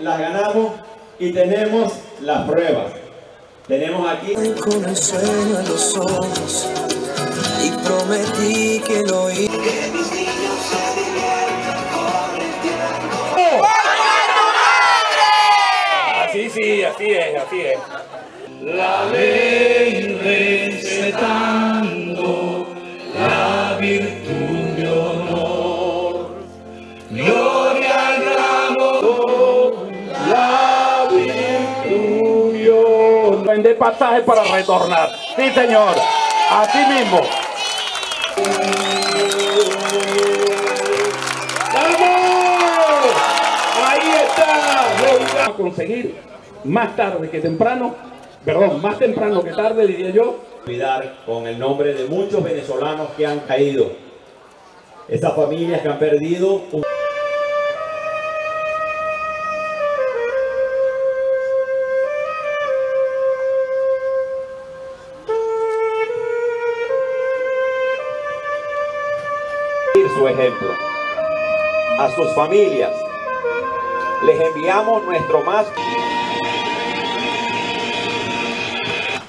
las ganamos y tenemos las pruebas. Tenemos aquí... Con el sueño en los ojos y prometí que lo iba. Así sí, así es, así es. La ley respetando la virtud Vender pasaje para retornar. Sí, señor. Así mismo. ¡Vamos! Ahí está. A conseguir más tarde que temprano. Perdón, más temprano que tarde, diría yo. olvidar con el nombre de muchos venezolanos que han caído. Esas familias que han perdido un- su ejemplo. A sus familias. Les enviamos nuestro más.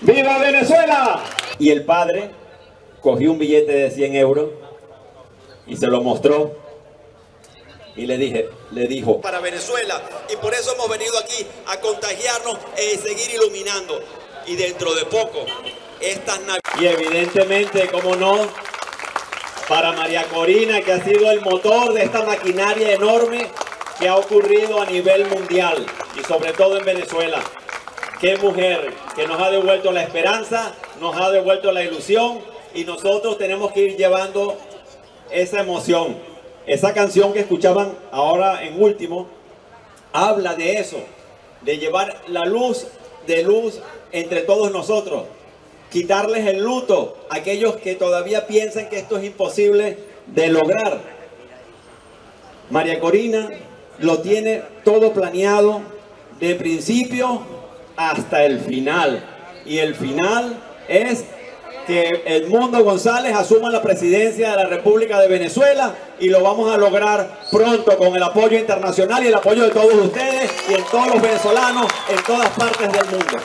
¡Viva Venezuela! Y el padre cogió un billete de 100 euros y se lo mostró. Y le dije, le dijo, para Venezuela. Y por eso hemos venido aquí a contagiarnos e seguir iluminando. Y dentro de poco estas navidades y evidentemente, como no, para María Corina, que ha sido el motor de esta maquinaria enorme que ha ocurrido a nivel mundial y sobre todo en Venezuela. Qué mujer que nos ha devuelto la esperanza, nos ha devuelto la ilusión y nosotros tenemos que ir llevando esa emoción. Esa canción que escuchaban ahora en último habla de eso, de llevar la luz de luz entre todos nosotros, quitarles el luto a aquellos que todavía piensan que esto es imposible de lograr. María Corina lo tiene todo planeado de principio hasta el final. Y el final es que Edmundo González asuma la presidencia de la República de Venezuela y lo vamos a lograr pronto con el apoyo internacional y el apoyo de todos ustedes y en todos los venezolanos en todas partes del mundo.